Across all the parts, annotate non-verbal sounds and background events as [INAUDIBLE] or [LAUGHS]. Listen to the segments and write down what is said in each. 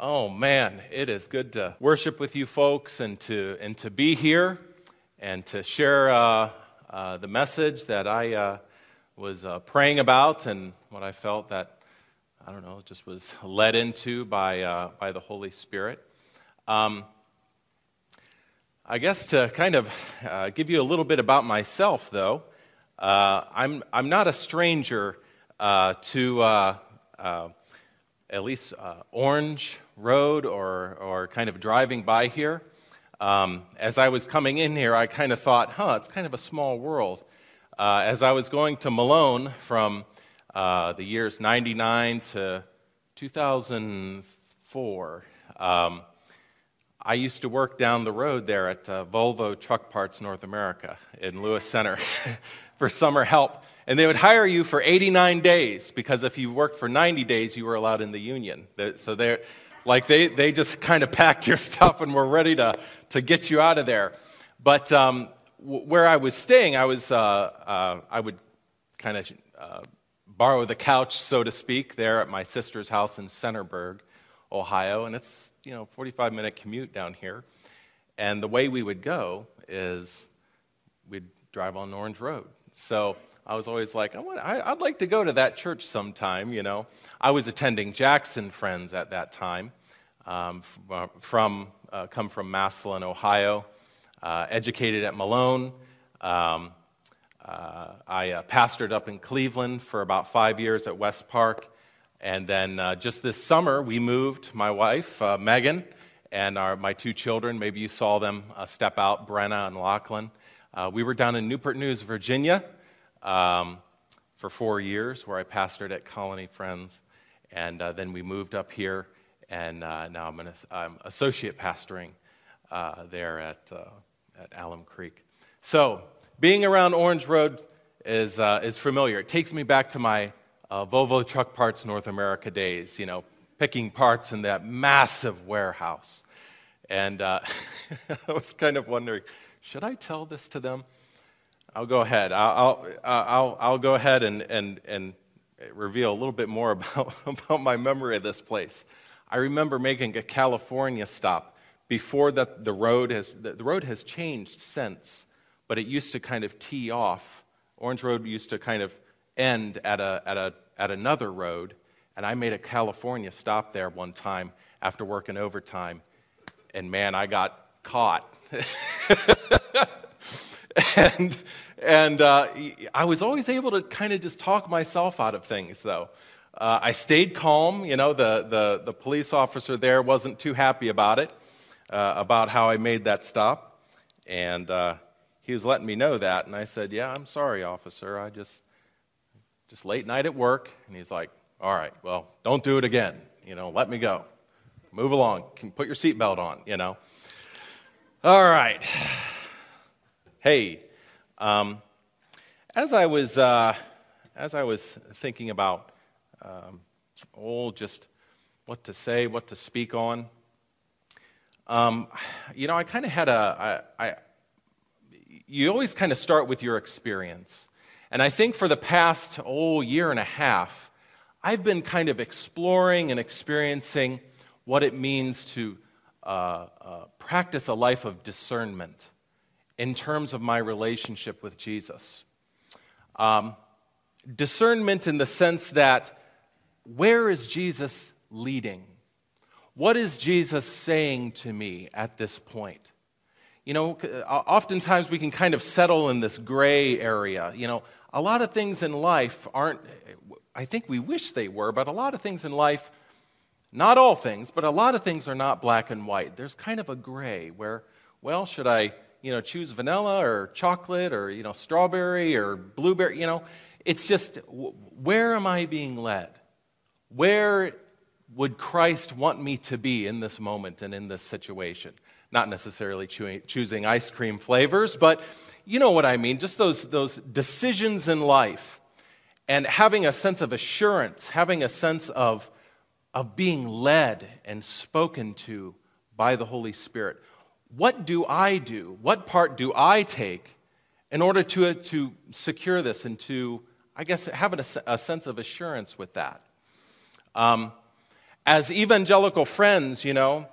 Oh man, it is good to worship with you folks and to and to be here and to share uh, uh, the message that I uh, was uh, praying about and what I felt that I don't know just was led into by uh, by the Holy Spirit. Um, I guess to kind of uh, give you a little bit about myself, though, I'm I'm not a stranger to at least uh, Orange Road or, or kind of driving by here. Um, as I was coming in here, I kind of thought, huh, it's kind of a small world. Uh, as I was going to Malone from uh, the years 99 to 2004, um, I used to work down the road there at uh, Volvo Truck Parts North America in Lewis Center [LAUGHS] for summer help. And they would hire you for 89 days because if you worked for 90 days, you were allowed in the union. So they're like they, they just kind of packed your [LAUGHS] stuff and were ready to, to get you out of there. But um, w- where I was staying, I, was, uh, uh, I would kind of uh, borrow the couch, so to speak, there at my sister's house in Centerburg, Ohio. And it's, you know, 45 minute commute down here. And the way we would go is we'd drive on Orange Road. So I was always like, I want, I, would like to go to that church sometime, you know. I was attending Jackson Friends at that time, um, uh, from, uh, come from Massillon, Ohio, uh, educated at Malone. Um, uh, I uh, pastored up in Cleveland for about five years at West Park. And then just this summer, we moved, my wife, Megan, and our, my two children. Maybe you saw them step out, Brenna and Lachlan. we were down in Newport News, Virginia um, for four years, where I pastored at Colony Friends. And uh, then we moved up here, and uh, now I'm, an, I'm, associate pastoring uh, there at, uh, at Alum Creek. So, being around Orange Road is, uh, is familiar. It takes me back to my uh, Volvo Truck Parts North America days, you know, picking parts in that massive warehouse. And [LAUGHS] I was kind of wondering, should I tell this to them? I'll go ahead. I'll, I'll, I'll, I'll go ahead and, and, and reveal a little bit more [LAUGHS] about, about my memory of this place. I remember making a California stop before that the road has, the road has changed since, but it used to kind of tee off. Orange Road used to kind of end at, a, at, a, at another road, and I made a California stop there one time after working overtime, and man, I got caught. [LAUGHS] and and uh, I was always able to kind of just talk myself out of things, though. Uh, I stayed calm. You know, the, the, the, police officer there wasn't too happy about it, uh, about how I made that stop. And uh, he was letting me know that. And I said, Yeah, I'm sorry, officer. I just, just late night at work. And he's like, All right, well, don't do it again. You know, let me go. Move along. Put your seatbelt on, you know. All right. Hey, um, as I was uh, as I was thinking about um, just what to say, what to speak on, um, you know, I kind of had a I, I you always kind of start with your experience, and I think for the past oh year and a half, I've been kind of exploring and experiencing what it means to uh, uh, practice a life of discernment in terms of my relationship with Jesus. Um, discernment in the sense that where is Jesus leading? What is Jesus saying to me at this point? You know, uh, oftentimes we can kind of settle in this gray area. You know, a lot of things in life aren't, I think we wish they were, but a lot of things in life, not all things, but a lot of things are not black and white. There's kind of a gray where, well, should I you know, choose vanilla or chocolate or, you know, strawberry or blueberry, you know. It's just, where am I being led? Where would Christ want me to be in this moment and in this situation? Not necessarily choosing ice cream flavors, but you know what I mean. Just those, those decisions in life and having a sense of assurance, having a sense of, of being led and spoken to by the Holy Spirit what do I do? What part do I take in order to, to secure this and to, I guess, have a, a sense of assurance with that? Um, as evangelical friends, you know,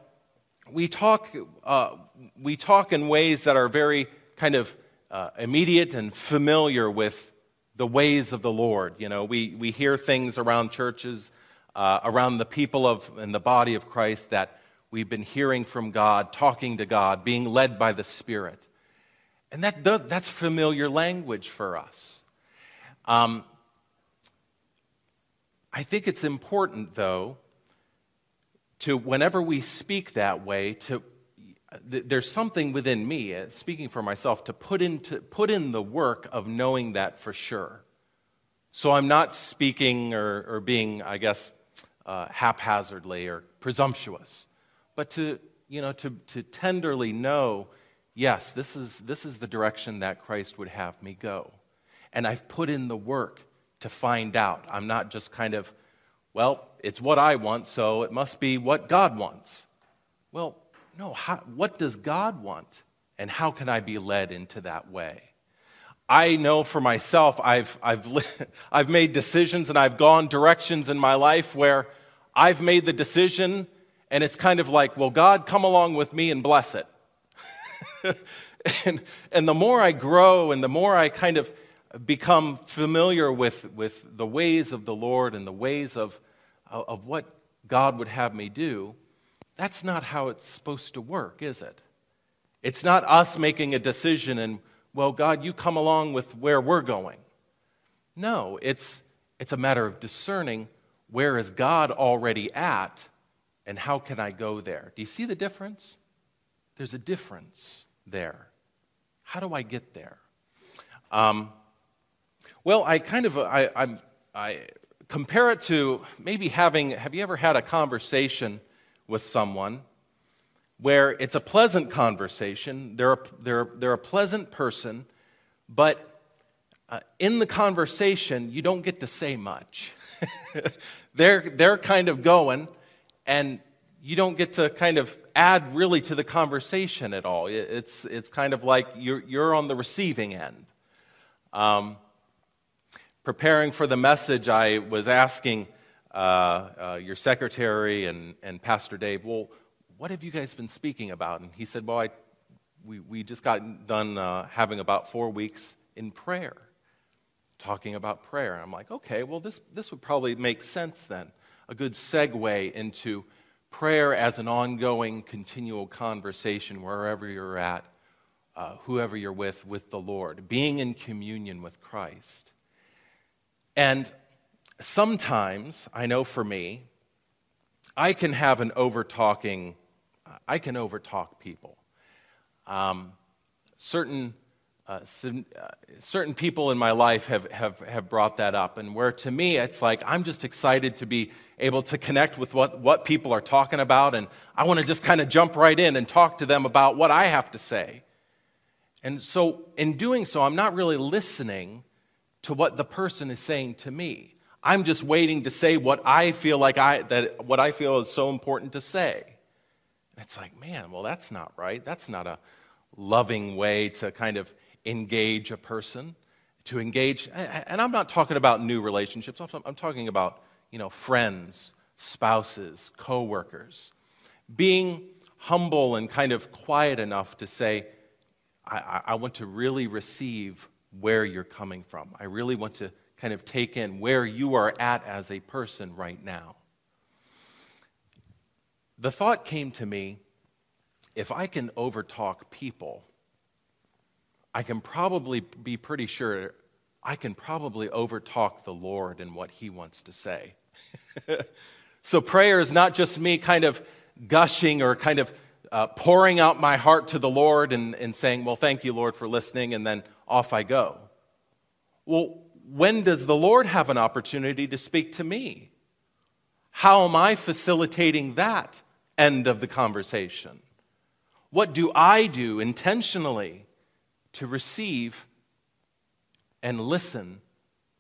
we talk, uh, we talk in ways that are very kind of uh, immediate and familiar with the ways of the Lord. You know, we, we hear things around churches, uh, around the people of in the body of Christ that we've been hearing from God, talking to God, being led by the Spirit. And that, that's familiar language for us. Um, I think it's important, though, to whenever we speak that way, to there's something within me, uh, speaking for myself, to put, into, put in the work of knowing that for sure. So I'm not speaking or, or being, I guess, uh, haphazardly or presumptuous, but to, you know, to, to tenderly know, yes, this is, this is the direction that Christ would have me go. And I've put in the work to find out. I'm not just kind of, well, it's what I want, so it must be what God wants. Well, no, how, what does God want? And how can I be led into that way? I know for myself, I've, I've, [LAUGHS] I've made decisions and I've gone directions in my life where I've made the decision and it's kind of like, well, God, come along with me and bless it. [LAUGHS] and, and the more I grow and the more I kind of become familiar with, with the ways of the Lord and the ways of, of what God would have me do, that's not how it's supposed to work, is it? It's not us making a decision and, well, God, you come along with where we're going. No, it's, it's a matter of discerning where is God already at and how can I go there. Do you see the difference? There's a difference there. How do I get there? Um, well, I kind of I, I, I compare it to maybe having. Have you ever had a conversation? with someone where it's a pleasant conversation, they're a, they're, they're a pleasant person, but uh, in the conversation, you don't get to say much. [LAUGHS] they're, they're kind of going, and you don't get to kind of add really to the conversation at all. It's, it's kind of like you're, you're on the receiving end. Um, preparing for the message, I was asking uh, uh, your secretary and, and Pastor Dave, well, what have you guys been speaking about? And he said, well, I, we, we just got done uh, having about four weeks in prayer, talking about prayer. And I'm like, okay, well, this, this would probably make sense then. A good segue into prayer as an ongoing, continual conversation wherever you're at, uh, whoever you're with, with the Lord, being in communion with Christ. And sometimes, I know for me, I can have an over talking, I can over talk people. Um, certain, uh, some, uh, certain people in my life have, have, have brought that up, and where to me it's like I'm just excited to be able to connect with what, what people are talking about, and I want to just kind of jump right in and talk to them about what I have to say. And so, in doing so, I'm not really listening to what the person is saying to me. I'm just waiting to say what I feel like I that what I feel is so important to say. And it's like, man, well that's not right. That's not a loving way to kind of engage a person, to engage and I'm not talking about new relationships. I'm talking about, you know, friends, spouses, coworkers. Being humble and kind of quiet enough to say, I, I want to really receive where you're coming from. I really want to kind of take in where you are at as a person right now. The thought came to me if I can overtalk people, I can probably be pretty sure I can probably overtalk the Lord and what He wants to say. [LAUGHS] so prayer is not just me kind of gushing or kind of uh, pouring out my heart to the Lord and, and saying, Well, thank you, Lord, for listening, and then off I go. Well, when does the Lord have an opportunity to speak to me? How am I facilitating that end of the conversation? What do I do intentionally to receive and listen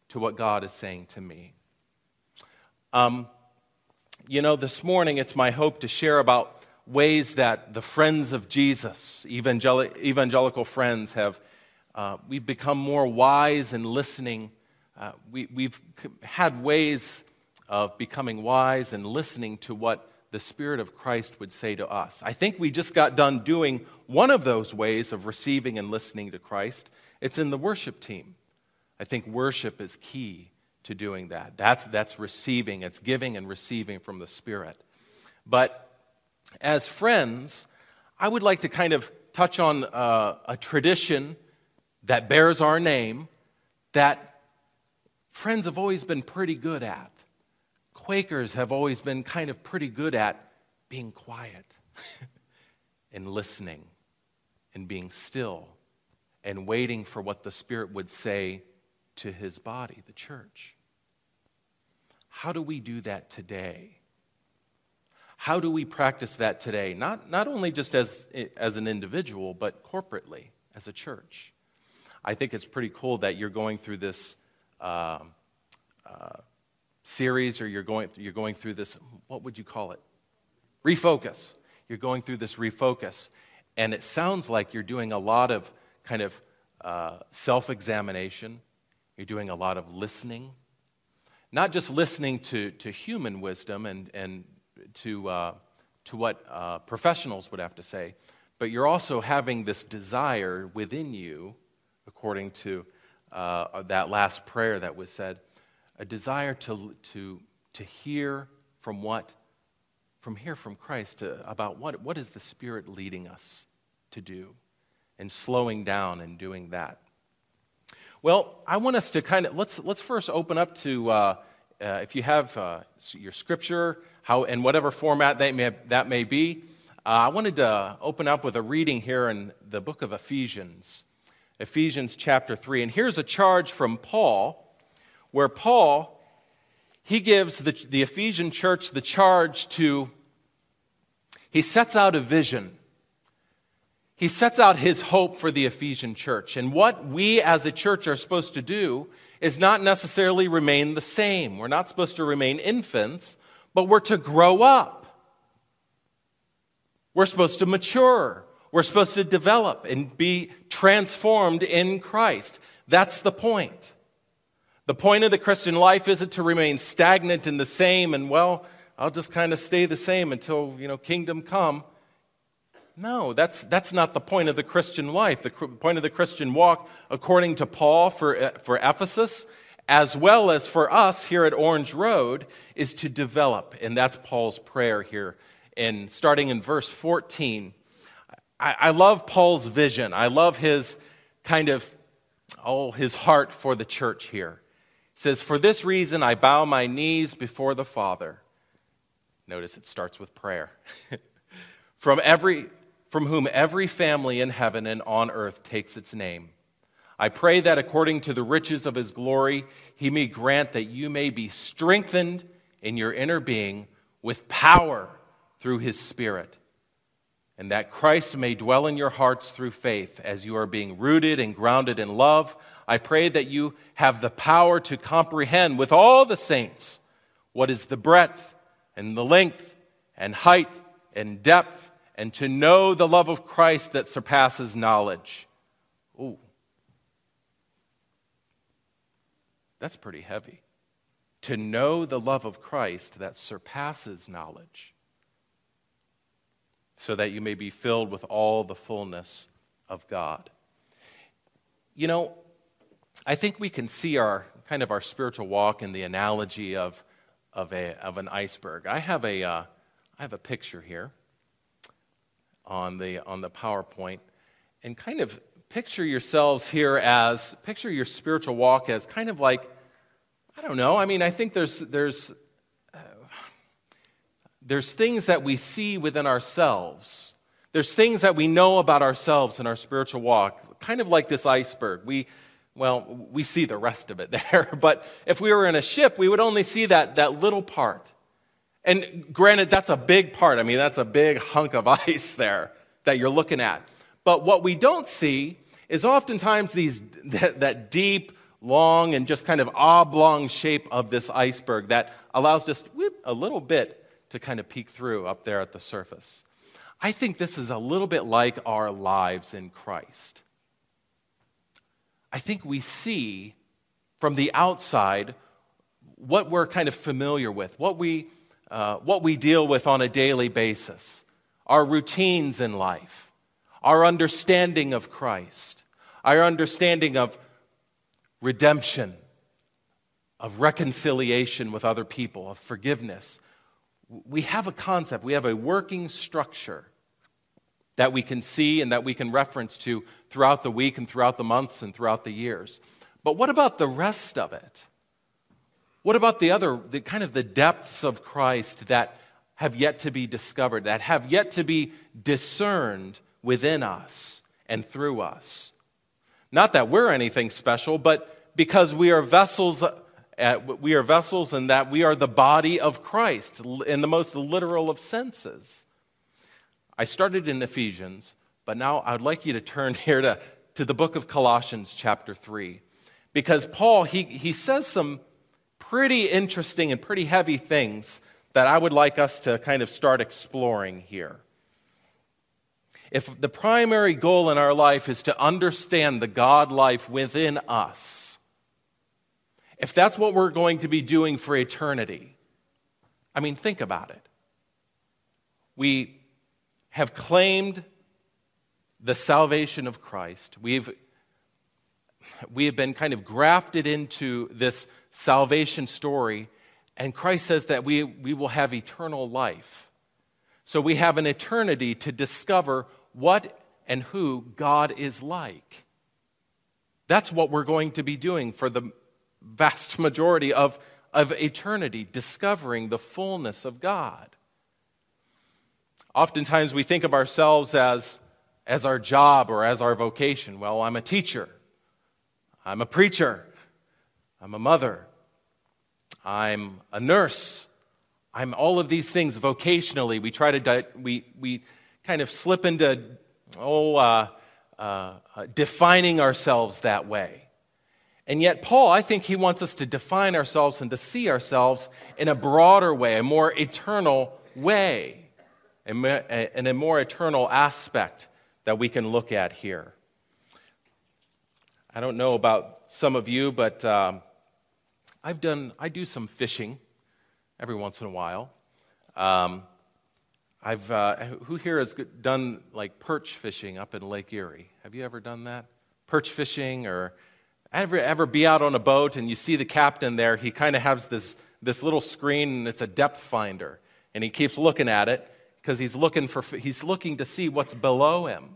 to what God is saying to me? Um, you know, this morning it's my hope to share about ways that the friends of Jesus, evangel- evangelical friends, have uh, we've become more wise in listening uh, we, have had ways of becoming wise and listening to what the Spirit of Christ would say to us. I think we just got done doing one of those ways of receiving and listening to Christ. It's in the worship team. I think worship is key to doing that. That's, that's receiving, it's giving and receiving from the Spirit. But as friends, I would like to kind of touch on uh, a tradition that bears our name that friends have always been pretty good at. Quakers have always been kind of pretty good at being quiet [LAUGHS] and listening and being still and waiting for what the Spirit would say to his body, the church. How do we do that today? How do we practice that today? Not, not only just as, as an individual, but corporately as a church. I think it's pretty cool that you're going through this uh, uh, series or you're going, you're going through this, what would you call it? Refocus. You're going through this refocus. And it sounds like you're doing a lot of kind of uh, self examination, you're doing a lot of listening. Not just listening to, to human wisdom and, and to, uh, to what uh, professionals would have to say, but you're also having this desire within you, according to uh, that last prayer that was said, a desire to, to, to hear from what from hear from Christ to, about what, what is the Spirit leading us to do and slowing down and doing that. Well, I want us to kind of let's let's first open up to uh, uh, if you have uh, your scripture, how in whatever format that may that may be. Uh, I wanted to open up with a reading here in the book of Ephesians, Ephesians chapter three, and here's a charge from Paul, where Paul he gives the, the Ephesian church the charge to. He sets out a vision he sets out his hope for the Ephesian church. And what we as a church are supposed to do is not necessarily remain the same. We're not supposed to remain infants, but we're to grow up. We're supposed to mature. We're supposed to develop and be transformed in Christ. That's the point. The point of the Christian life isn't to remain stagnant in the same and, well, I'll just kind of stay the same until, you know, kingdom come. No, that's, that's not the point of the Christian life. The point of the Christian walk, according to Paul for, for Ephesus, as well as for us here at Orange Road, is to develop. And that's Paul's prayer here. And starting in verse 14, I, I love Paul's vision. I love his kind of, oh, his heart for the church here. He says, For this reason I bow my knees before the Father. Notice it starts with prayer. [LAUGHS] From every from whom every family in heaven and on earth takes its name. I pray that according to the riches of his glory, he may grant that you may be strengthened in your inner being with power through his Spirit, and that Christ may dwell in your hearts through faith as you are being rooted and grounded in love. I pray that you have the power to comprehend with all the saints what is the breadth and the length and height and depth and to know the love of Christ that surpasses knowledge. Ooh. That's pretty heavy. To know the love of Christ that surpasses knowledge, so that you may be filled with all the fullness of God. You know, I think we can see our kind of our spiritual walk in the analogy of, of, a, of an iceberg. I have a, uh, I have a picture here on the, on the PowerPoint and kind of picture yourselves here as, picture your spiritual walk as kind of like, I don't know, I mean, I think there's, there's, there's things that we see within ourselves. There's things that we know about ourselves in our spiritual walk, kind of like this iceberg. We, well, we see the rest of it [LAUGHS] there, but if we were in a ship, we would only see that, that little part. And granted, that's a big part. I mean, that's a big hunk of [LAUGHS] ice there that you're looking at. But what we don't see is oftentimes these, [LAUGHS] that, that deep, long, and just kind of oblong shape of this iceberg that allows just whoop, a little bit to kind of peek through up there at the surface. I think this is a little bit like our lives in Christ. I think we see from the outside what we're kind of familiar with, what we, uh, what we deal with on a daily basis, our routines in life, our understanding of Christ, our understanding of redemption, of reconciliation with other people, of forgiveness. We have a concept, we have a working structure that we can see and that we can reference to throughout the week and throughout the months and throughout the years. But what about the rest of it? What about the other, the kind of the depths of Christ that have yet to be discovered, that have yet to be discerned within us and through us? Not that we're anything special, but because we are vessels, we are vessels and that we are the body of Christ in the most literal of senses. I started in Ephesians, but now I'd like you to turn [LAUGHS] here to, to the book of Colossians, chapter 3. Because Paul, he, he says some pretty interesting and pretty heavy things that I would like us to kind of start exploring here. If the primary goal in our life is to understand the God life within us, if that's what we're going to be doing for eternity, I mean, think about it. We have claimed the salvation of Christ. We've, we have been kind of grafted into this salvation story, and Christ says that we, we will have eternal life. So we have an eternity to discover what and who God is like. That's what we're going to be doing for the vast majority of, of eternity, discovering the fullness of God. Oftentimes we think of ourselves as, as our job or as our vocation. Well, I'm a teacher, I'm a preacher, I'm a mother, I'm a nurse, I'm all of these things vocationally. We try to, di- we, we kind of slip into, oh, uh, uh, uh, defining ourselves that way. And yet, Paul, I think he wants us to define ourselves and to see ourselves in a broader way, a more eternal way and a more eternal aspect that we can look at here. I don't know about some of you, but um, I've done, I do some fishing every once in a while. Um, I've, uh, who here has done like perch fishing up in Lake Erie? Have you ever done that? Perch fishing or ever, ever be out on a boat and you see the captain there, he kind of has this, this little screen and it's a depth finder. And he keeps looking at it because he's looking for he's looking to see what's below him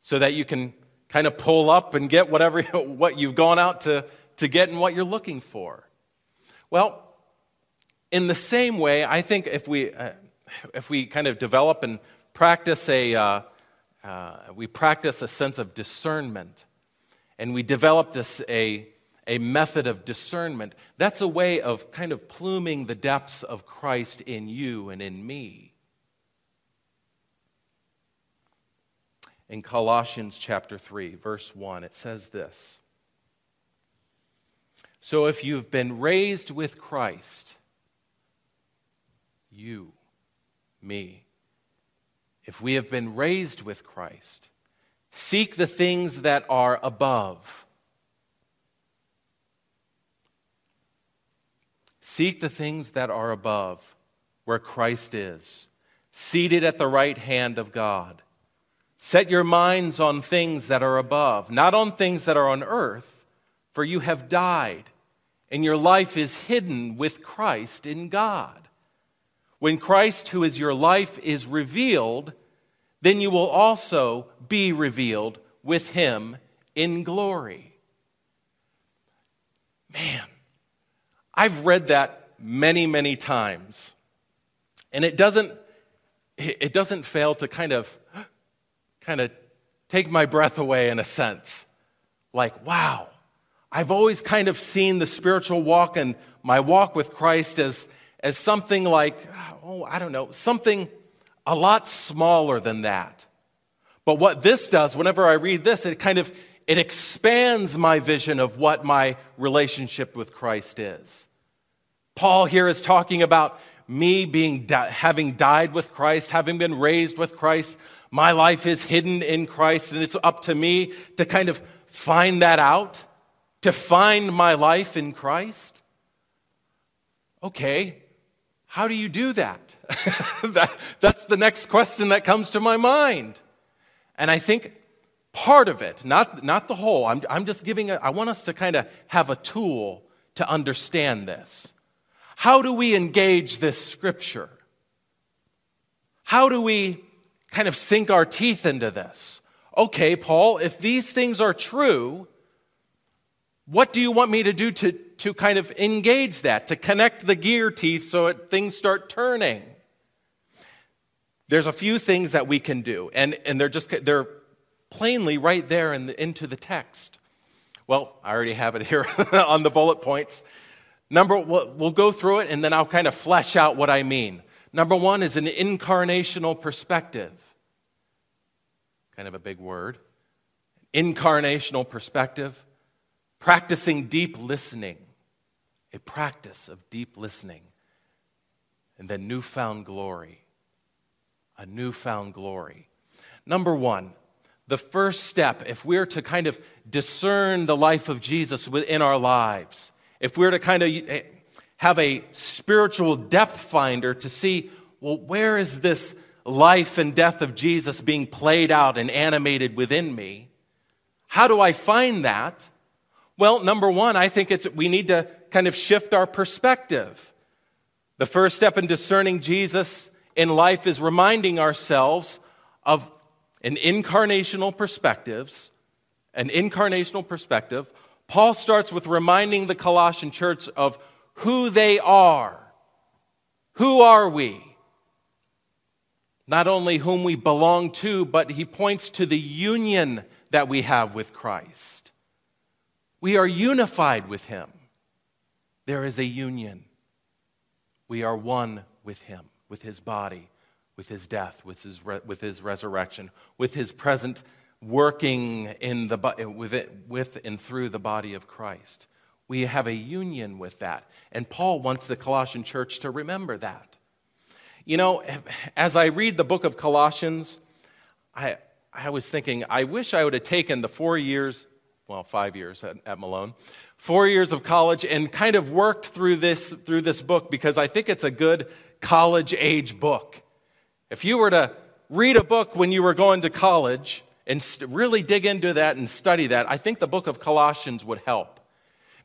so that you can kind of pull up and get whatever [LAUGHS] what you've gone out to, to get and what you're looking for well in the same way i think if we uh, if we kind of develop and practice a uh, uh, we practice a sense of discernment and we develop this a a method of discernment that's a way of kind of pluming the depths of christ in you and in me in Colossians chapter 3, verse 1. It says this So if you've been raised with Christ, you, me, if we have been raised with Christ, seek the things that are above. Seek the things that are above, where Christ is, seated at the right hand of God. Set your minds on things that are above, not on things that are on earth, for you have died, and your life is hidden with Christ in God. When Christ, who is your life, is revealed, then you will also be revealed with him in glory. Man, I've read that many, many times. And it doesn't, it doesn't fail to kind of kind of take my breath away in a sense. Like, wow, I've always kind of seen the spiritual walk and my walk with Christ as, as something like, oh, I don't know, something a lot smaller than that. But what this does, whenever I read this, it kind of it expands my vision of what my relationship with Christ is. Paul here is talking about me being having died with Christ, having been raised with Christ, my life is hidden in Christ, and it's up to me to kind of find that out, to find my life in Christ. Okay, how do you do that? [LAUGHS] that? That's the next question that comes to my mind. And I think part of it, not, not the whole, I'm, I'm just giving, a, I want us to kind of have a tool to understand this. How do we engage this scripture? How do we kind of sink our teeth into this? Okay, Paul, if these things are true, what do you want me to do to, to kind of engage that, to connect the gear teeth so it, things start turning? There's a few things that we can do, and, and they're just they're plainly right there in the, into the text. Well, I already have it [LAUGHS] here on the bullet points. Number, we'll, we'll go through it, and then I'll kind of flesh out what I mean. Number one is an incarnational perspective. Kind of a big word. Incarnational perspective. Practicing deep listening. A practice of deep listening. And then newfound glory. A newfound glory. Number one, the first step, if we're to kind of discern the life of Jesus within our lives, if we're to kind of eh, have a spiritual depth finder to see, well, where is this life and death of Jesus being played out and animated within me? How do I find that? Well, number one, I think it's, we need to kind of shift our perspective. The first step in discerning Jesus in life is reminding ourselves of an incarnational perspectives, an incarnational perspective. Paul starts with reminding the Colossian church of who they are. Who are we? Not only whom we belong to, but he points to the union that we have with Christ. We are unified with him. There is a union. We are one with him, with his body, with his death, with his, re- with his resurrection, with his present working in the, eh, with, it, with and through the body of Christ. We have a union with that. And Paul wants the Colossian church to remember that. You know, as I read the book of Colossians, I, I was thinking, I wish I would have taken the four years, well, five years at, at Malone, four years of college and kind of worked through this, through this book because I think it's a good college age book. If you were to read a book when you were going to college and really dig into that and study that, I think the book of Colossians would help.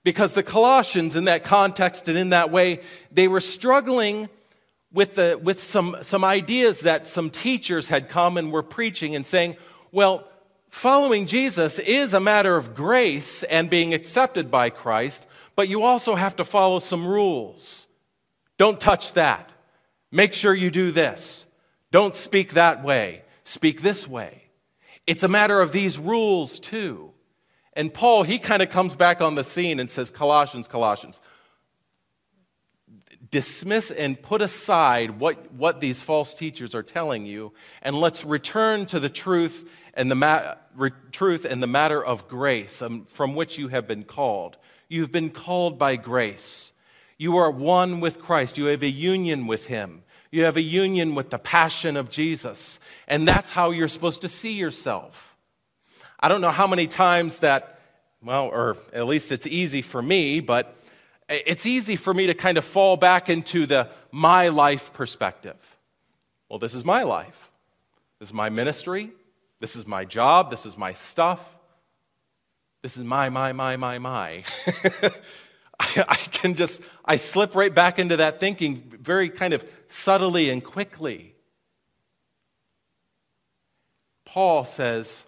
Because the Colossians, in that context and in that way, they were struggling with, the, with some, some ideas that some teachers had come and were preaching and saying, well, following Jesus is a matter of grace and being accepted by Christ, but you also have to follow some rules. Don't touch that. Make sure you do this. Don't speak that way. Speak this way. It's a matter of these rules, too. And Paul, he kind of comes back on the scene and says, Colossians, Colossians, dismiss and put aside what, what these false teachers are telling you, and let's return to the truth and the, ma- re- truth and the matter of grace um, from which you have been called. You've been called by grace. You are one with Christ. You have a union with Him. You have a union with the passion of Jesus. And that's how you're supposed to see yourself. I don't know how many times that, well, or at least it's easy for me, but it's easy for me to kind of fall back into the my life perspective. Well, this is my life. This is my ministry. This is my job. This is my stuff. This is my, my, my, my, my. [LAUGHS] I, I can just, I slip right back into that thinking very kind of subtly and quickly. Paul says,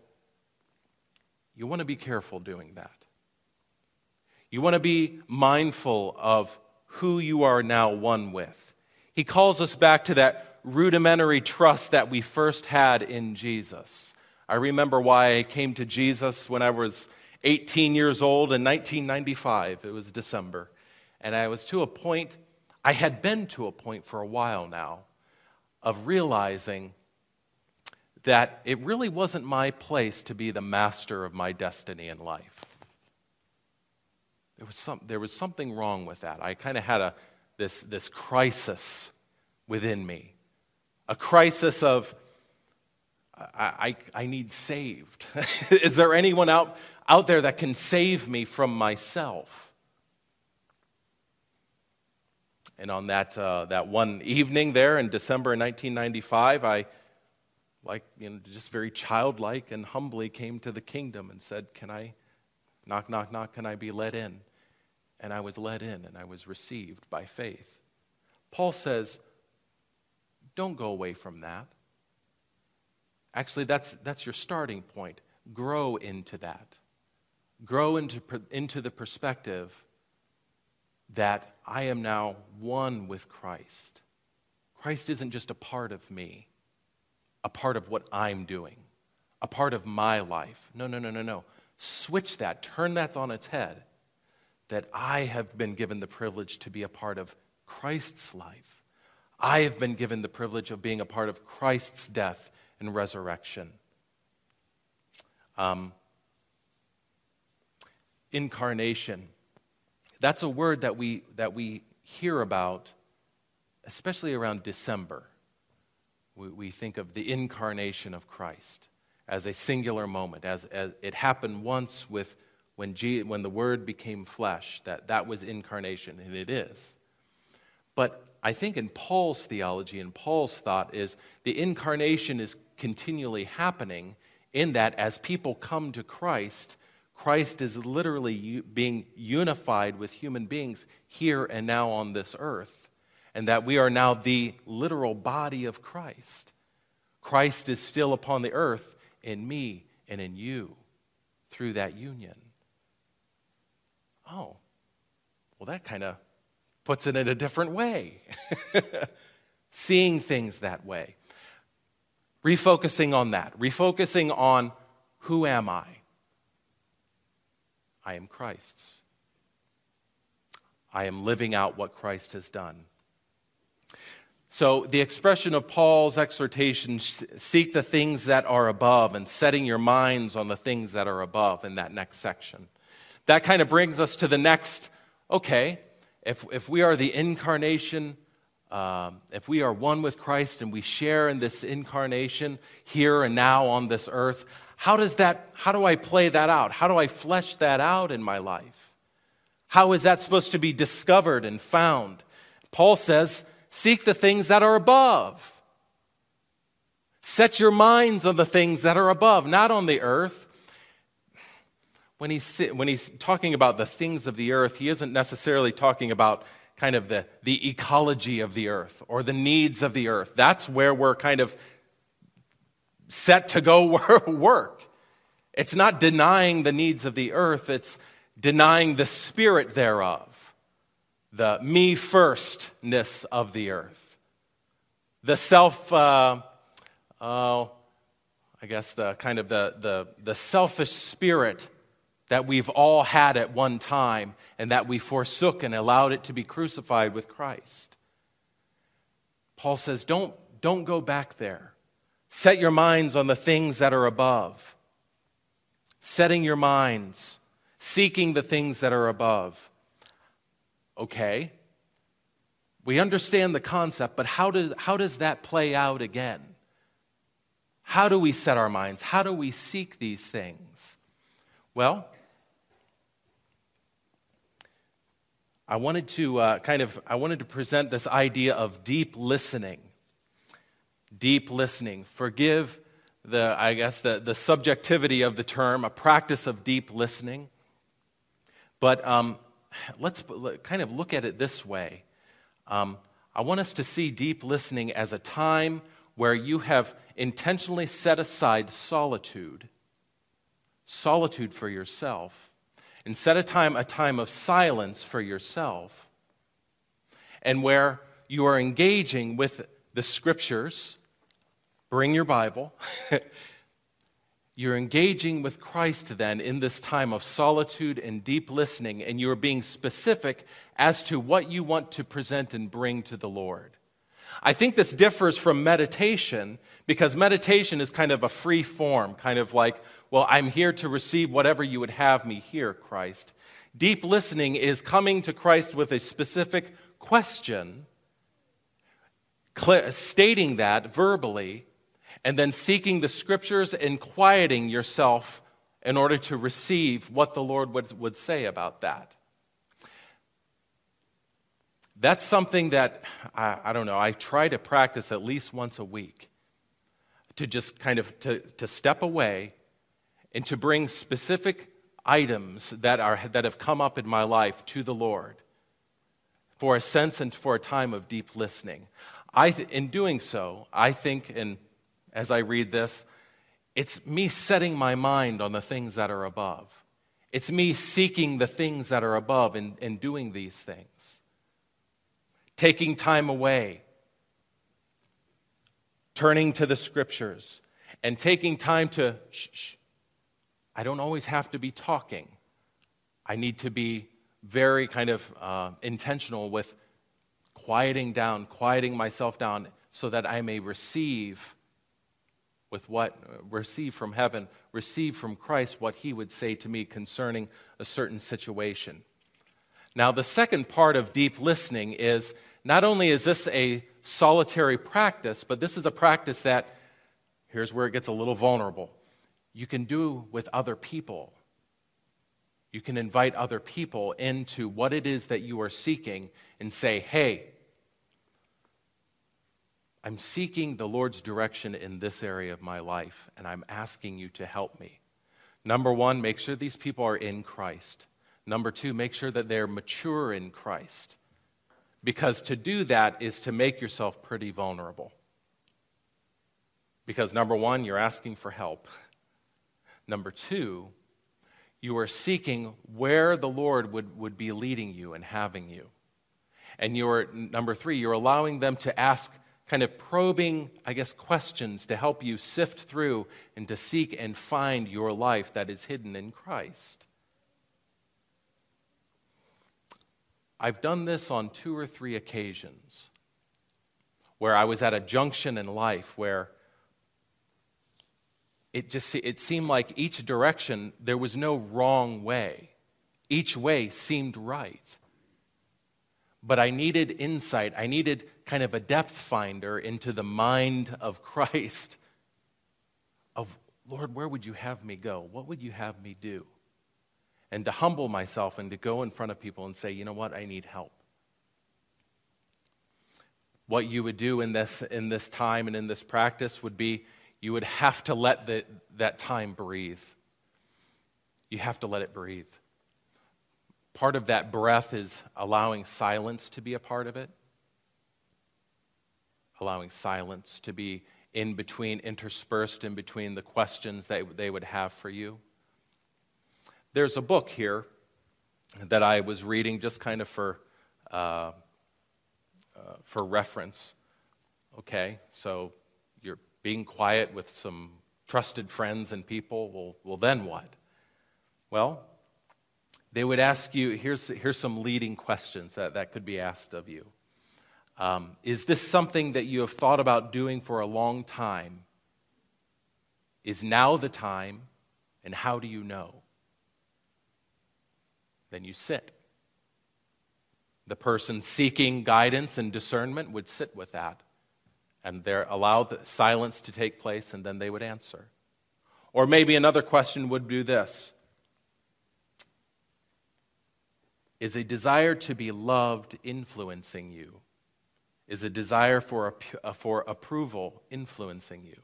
you want to be careful doing that. You want to be mindful of who you are now one with. He calls us back to that rudimentary trust that we first had in Jesus. I remember why I came to Jesus when I was 18 years old in 1995. It was December. And I was to a point, I had been to a point for a while now, of realizing that it really wasn't my place to be the master of my destiny in life. There was, some, there was something wrong with that. I kind of had a, this, this crisis within me a crisis of, I, I, I need saved. [LAUGHS] Is there anyone out, out there that can save me from myself? And on that, uh, that one evening there in December 1995, I, like, you know, just very childlike and humbly came to the kingdom and said, Can I, knock, knock, knock, can I be let in? And I was let in and I was received by faith. Paul says, Don't go away from that. Actually, that's, that's your starting point. Grow into that. Grow into, into the perspective that I am now one with Christ. Christ isn't just a part of me, a part of what I'm doing, a part of my life. No, no, no, no, no. Switch that, turn that on its head. That I have been given the privilege to be a part of Christ's life. I have been given the privilege of being a part of Christ's death and resurrection. Um, incarnation. That's a word that we, that we hear about, especially around December. We, we think of the incarnation of Christ as a singular moment, as, as it happened once with when, G, when the Word became flesh, that, that was incarnation, and it is. But I think in Paul's theology and Paul's thought is the incarnation is continually happening in that as people come to Christ, Christ is literally being unified with human beings here and now on this earth, and that we are now the literal body of Christ. Christ is still upon the earth in me and in you through that union. Oh, well, that kind of puts it in a different way. [LAUGHS] Seeing things that way. Refocusing on that, refocusing on who am I? I am Christ's. I am living out what Christ has done. So, the expression of Paul's exhortation, seek the things that are above, and setting your minds on the things that are above in that next section. That kind of brings us to the next okay, if, if we are the incarnation, um, if we are one with Christ and we share in this incarnation here and now on this earth, how does that, how do I play that out? How do I flesh that out in my life? How is that supposed to be discovered and found? Paul says, seek the things that are above. Set your minds on the things that are above, not on the earth. When he's, when he's talking about the things of the earth, he isn't necessarily talking about kind of the, the ecology of the earth or the needs of the earth. That's where we're kind of set to go [LAUGHS] work. It's not denying the needs of the earth, it's denying the spirit thereof, the me firstness of the earth, the self, uh, oh, I guess the kind of the, the, the selfish spirit that we've all had at one time and that we forsook and allowed it to be crucified with Christ. Paul says, don't, don't go back there. Set your minds on the things that are above. Setting your minds, seeking the things that are above. Okay. We understand the concept, but how does, how does that play out again? How do we set our minds? How do we seek these things? Well, I wanted to uh, kind of I wanted to present this idea of deep listening deep listening. Forgive the, I guess, the, the subjectivity of the term, a practice of deep listening. But um, let's kind of look at it this way. Um, I want us to see deep listening as a time where you have intentionally set aside solitude, solitude for yourself, and set a time, a time of silence for yourself, and where you are engaging with the scriptures Bring your Bible. [LAUGHS] You're engaging with Christ then in this time of solitude and deep listening, and you're being specific as to what you want to present and bring to the Lord. I think this differs from meditation because meditation is kind of a free form, kind of like, well, I'm here to receive whatever you would have me hear, Christ. Deep listening is coming to Christ with a specific question, stating that verbally, and then seeking the scriptures and quieting yourself in order to receive what the Lord would, would say about that. that's something that I, I, don't know, I try to practice at least once a week to just kind of to, to step away and to bring specific items that, are, that have come up in my life to the Lord for a sense and for a time of deep listening. I, in doing so, I think, and as I read this, it's me setting my mind on the things that are above. It's me seeking the things that are above and, and doing these things. Taking time away, turning to the scriptures, and taking time to, shh, shh, I don't always have to be talking. I need to be very kind of uh, intentional with quieting down, quieting myself down so that I may receive with what receive from heaven, receive from Christ what he would say to me concerning a certain situation. Now, the second part of deep listening is not only is this a solitary practice, but this is a practice that, here's where it gets a little vulnerable, you can do with other people. You can invite other people into what it is that you are seeking and say, hey, I'm seeking the Lord's direction in this area of my life, and I'm asking you to help me. Number one, make sure these people are in Christ. Number two, make sure that they're mature in Christ. Because to do that is to make yourself pretty vulnerable. Because number one, you're asking for help. [LAUGHS] Number two, you are seeking where the Lord would, would be leading you and having you. And you're, number three, you're allowing them to ask kind of probing, I guess, questions to help you sift through and to seek and find your life that is hidden in Christ. I've done this on two or three occasions where I was at a junction in life where it just it seemed like each direction there was no wrong way. Each way seemed right. But I needed insight. I needed kind of a depth finder into the mind of Christ of, Lord, where would you have me go? What would you have me do? And to humble myself and to go in front of people and say, you know what, I need help. What you would do in this, in this time and in this practice would be you would have to let the, that time breathe. You have to let it breathe. Part of that breath is allowing silence to be a part of it, allowing silence to be in between, interspersed in between the questions that they would have for you. There's a book here that I was reading just kind of for, uh, uh, for reference. Okay, so you're being quiet with some trusted friends and people. Well, well then what? Well, they would ask you here's, here's some leading questions that, that could be asked of you. Um, is this something that you have thought about doing for a long time? Is now the time? And how do you know? Then you sit. The person seeking guidance and discernment would sit with that and they allow the silence to take place, and then they would answer. Or maybe another question would do this Is a desire to be loved influencing you? Is a desire for, a, for approval influencing you?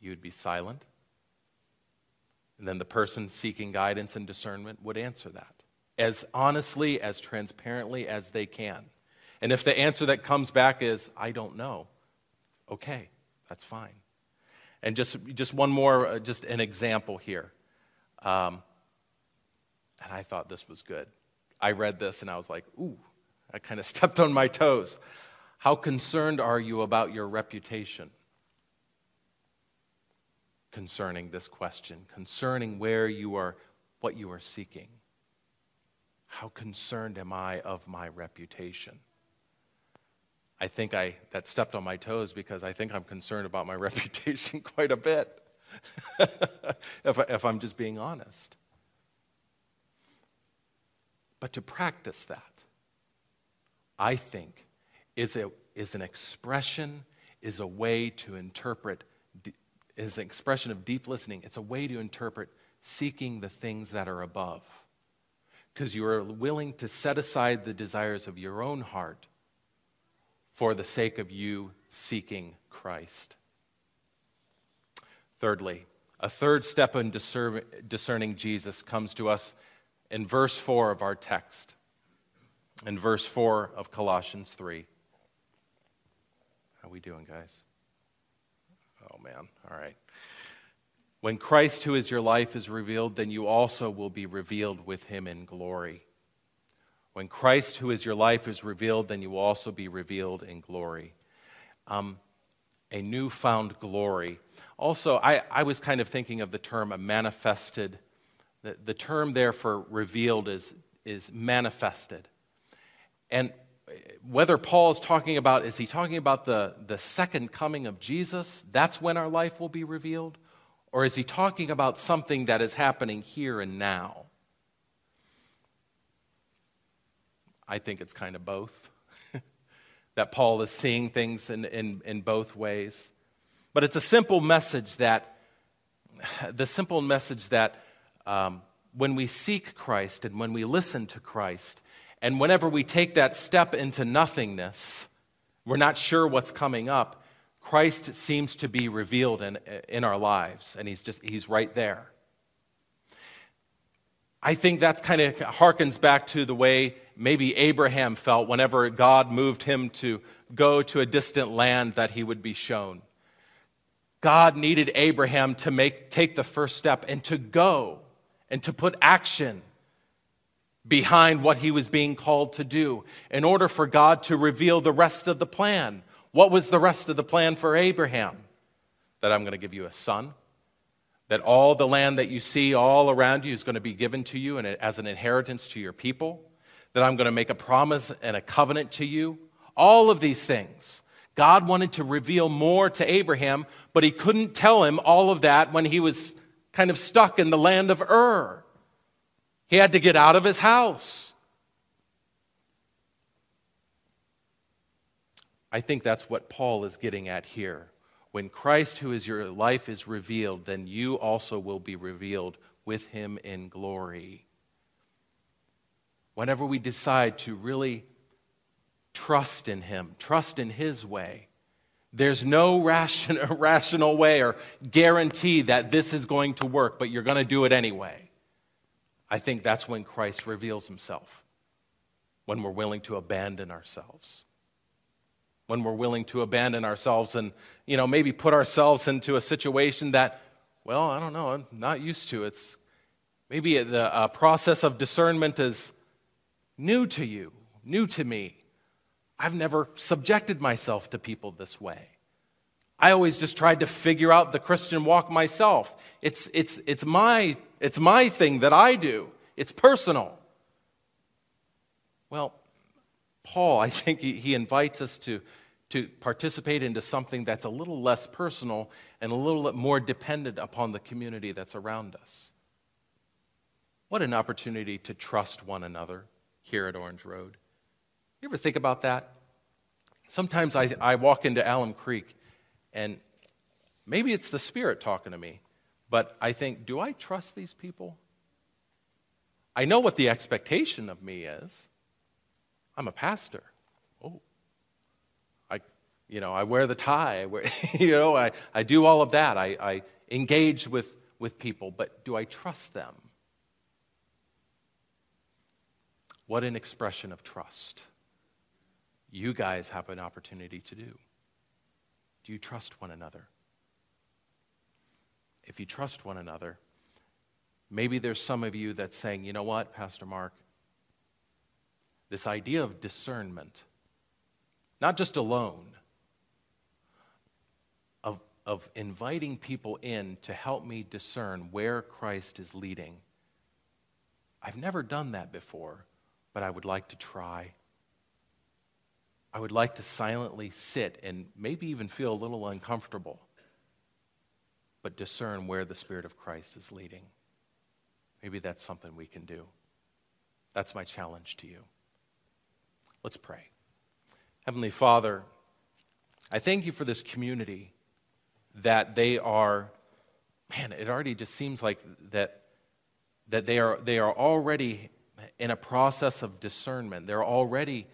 You would be silent. And then the person seeking guidance and discernment would answer that as honestly, as transparently as they can. And if the answer that comes back is, I don't know, okay, that's fine. And just, just one more, uh, just an example here. Um, and I thought this was good. I read this and I was like, ooh, I kind of [LAUGHS] stepped on my toes. How concerned are you about your reputation? Concerning this question, concerning where you are, what you are seeking. How concerned am I of my reputation? I think I that stepped on my toes because I think I'm concerned about my [LAUGHS] reputation quite a bit. [LAUGHS] if, I, if I'm just being honest. But to practice that, I think, is, a, is an expression, is a way to interpret, is an expression of deep listening. It's a way to interpret seeking the things that are above. because you are willing to set aside the desires of your own heart for the sake of you seeking Christ. Thirdly, a third step in discerning Jesus comes to us in verse 4 of our text, in verse 4 of Colossians 3. How we doing, guys? Oh, man. All right. When Christ, who is your life, is revealed, then you also will be revealed with him in glory. When Christ, who is your life, is revealed, then you will also be revealed in glory. Um, a newfound glory. Also, I, I was kind of thinking of the term a manifested. The, the term there for revealed is, is manifested. And whether Paul is talking about, is he talking about the, the second coming of Jesus? That's when our life will be revealed? Or is he talking about something that is happening here and now? I think it's kind of both. [LAUGHS] that Paul is seeing things in, in, in both ways. But it's a simple message that, [SIGHS] the simple message that um, when we seek Christ and when we listen to Christ, and whenever we take that step into nothingness, we're not sure what's coming up, Christ seems to be revealed in, in our lives, and he's just, he's right there. I think that kind of harkens back to the way maybe Abraham felt whenever God moved him to go to a distant land that he would be shown. God needed Abraham to make, take the first step and to go and to put action behind what he was being called to do in order for God to reveal the rest of the plan. What was the rest of the plan for Abraham? That I'm going to give you a son, that all the land that you see all around you is going to be given to you and as an inheritance to your people, that I'm going to make a promise and a covenant to you. All of these things. God wanted to reveal more to Abraham, but he couldn't tell him all of that when he was kind of stuck in the land of Ur. He had to get out of his house. I think that's what Paul is getting at here. When Christ, who is your life, is revealed, then you also will be revealed with him in glory. Whenever we decide to really trust in him, trust in his way, there's no [LAUGHS] ration, rational way or guarantee that this is going to work, but you're going to do it anyway. I think that's when Christ reveals himself, when we're willing to abandon ourselves when we're willing to abandon ourselves and, you know, maybe put ourselves into a situation that, well, I don't know, I'm not used to. It's maybe the uh, process of discernment is new to you, new to me. I've never subjected myself to people this way. I always just tried to figure out the Christian walk myself. It's, it's, it's, my, it's my thing that I do, it's personal. Well, Paul, I think he, invites us to to participate into something that's a little less personal and a little more dependent upon the community that's around us. What an opportunity to trust one another here at Orange Road. You ever think about that? Sometimes I, I walk into Alum Creek and maybe it's the Spirit talking to me, but I think, do I trust these people? I know what the expectation of me is. I'm a pastor. Oh, I, you know, I wear the tie, I wear, [LAUGHS] you know, I, I do all of that. I, I engage with, with people, but do I trust them? What an expression of trust. You guys have an opportunity to do. Do you trust one another? If you trust one another, maybe there's some of you that's saying, you know what, Pastor Mark, this idea of discernment, not just alone, of of inviting people in to help me discern where Christ is leading. I've never done that before, but I would like to try. I would like to silently sit and maybe even feel a little uncomfortable, but discern where the Spirit of Christ is leading. Maybe that's something we can do. That's my challenge to you. Let's pray. Heavenly Father, I thank you for this community that they are, man, it already just seems like that, that they, are, they are already in a process of discernment. They're already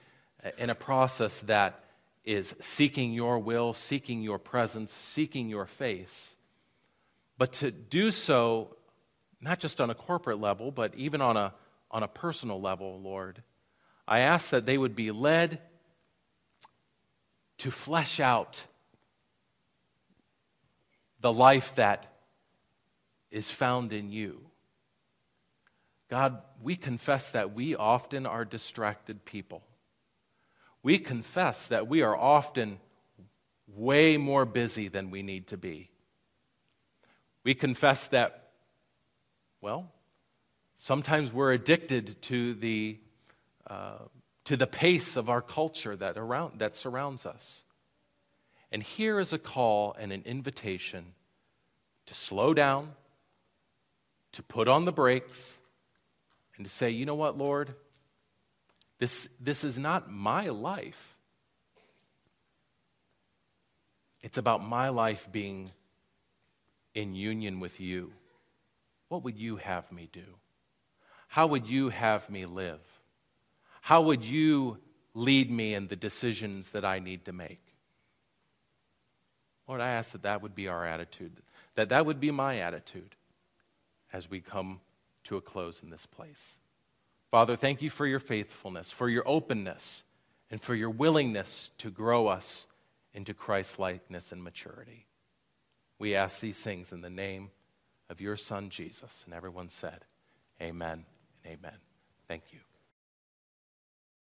in a process that is seeking your will, seeking your presence, seeking your face. But to do so, not just on a corporate level, but even on a, on a personal level, Lord, I ask that they would be led to flesh out the life that is found in you. God, we confess that we often are distracted people. We confess that we are often way more busy than we need to be. We confess that, well, sometimes we're addicted to the, uh, to the pace of our culture that, around, that surrounds us. And here is a call and an invitation to slow down, to put on the brakes, and to say, you know what, Lord? This, this is not my life. It's about my life being in union with you. What would you have me do? How would you have me live? How would you lead me in the decisions that I need to make? Lord, I ask that that would be our attitude, that that would be my attitude as we come to a close in this place. Father, thank you for your faithfulness, for your openness, and for your willingness to grow us into Christ likeness and maturity. We ask these things in the name of your Son, Jesus. And everyone said, Amen and amen. Thank you.